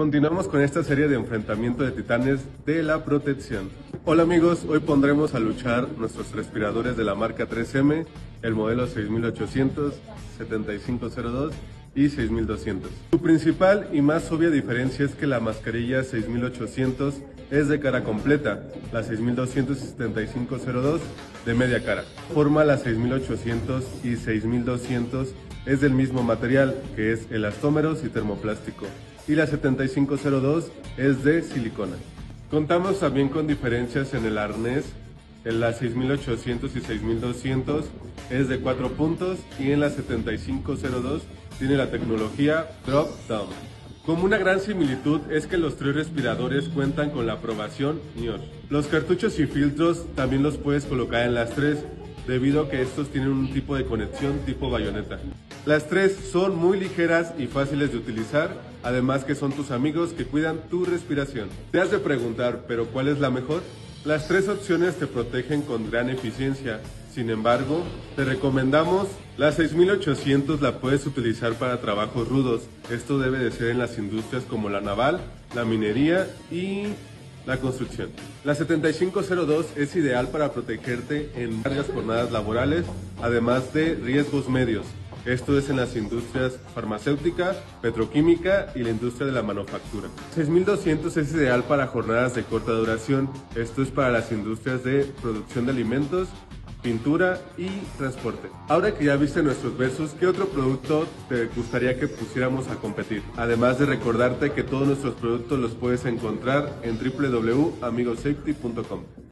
Continuamos con esta serie de enfrentamiento de titanes de la protección. Hola amigos, hoy pondremos a luchar nuestros respiradores de la marca 3M, el modelo 6800, 7502 y 6200. Su principal y más obvia diferencia es que la mascarilla 6800 es de cara completa, la 6200 y 7502 de media cara. Forma la 6800 y 6200 es del mismo material, que es elastómeros y termoplástico, y la 7502 es de silicona. Contamos también con diferencias en el arnés, en la 6800 y 6200 es de 4 puntos y en la 7502 tiene la tecnología Drop Down. Como una gran similitud es que los tres respiradores cuentan con la aprobación NIOSH. Los cartuchos y filtros también los puedes colocar en las tres debido a que estos tienen un tipo de conexión tipo bayoneta. Las tres son muy ligeras y fáciles de utilizar, además que son tus amigos que cuidan tu respiración. Te has de preguntar, ¿pero cuál es la mejor? Las tres opciones te protegen con gran eficiencia, sin embargo, te recomendamos la 6800 la puedes utilizar para trabajos rudos. Esto debe de ser en las industrias como la naval, la minería y la construcción. La 7502 es ideal para protegerte en largas jornadas laborales, además de riesgos medios. Esto es en las industrias farmacéutica, petroquímica y la industria de la manufactura. 6200 es ideal para jornadas de corta duración. Esto es para las industrias de producción de alimentos pintura y transporte. Ahora que ya viste nuestros versos, ¿qué otro producto te gustaría que pusiéramos a competir? Además de recordarte que todos nuestros productos los puedes encontrar en www.amigosafety.com.